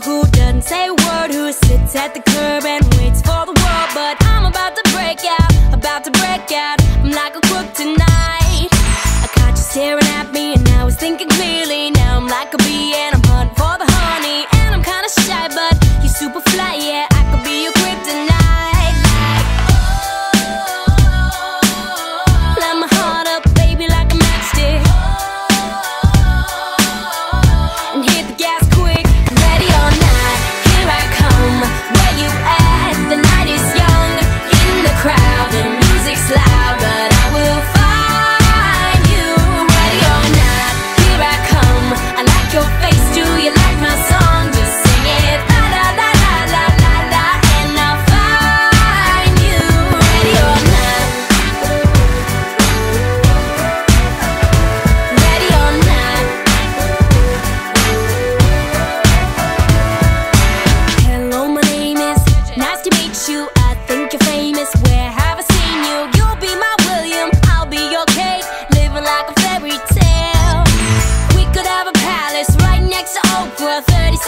girl who doesn't say a word, who sits at the curb and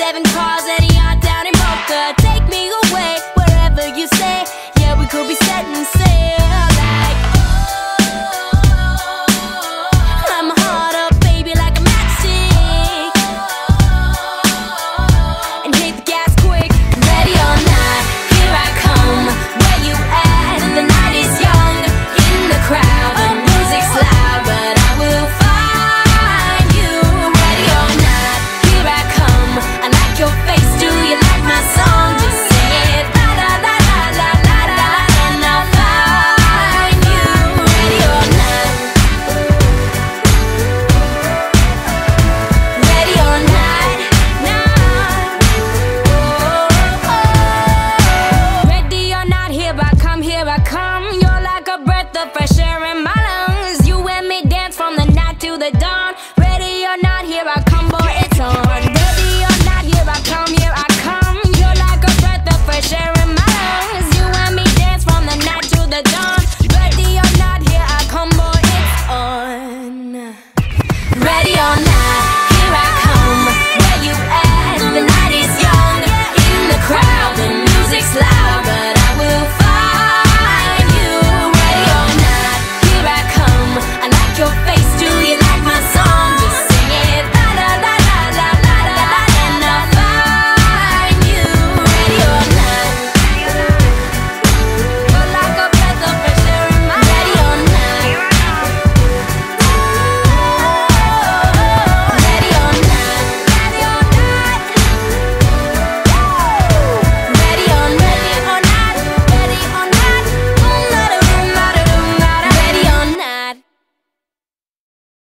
seven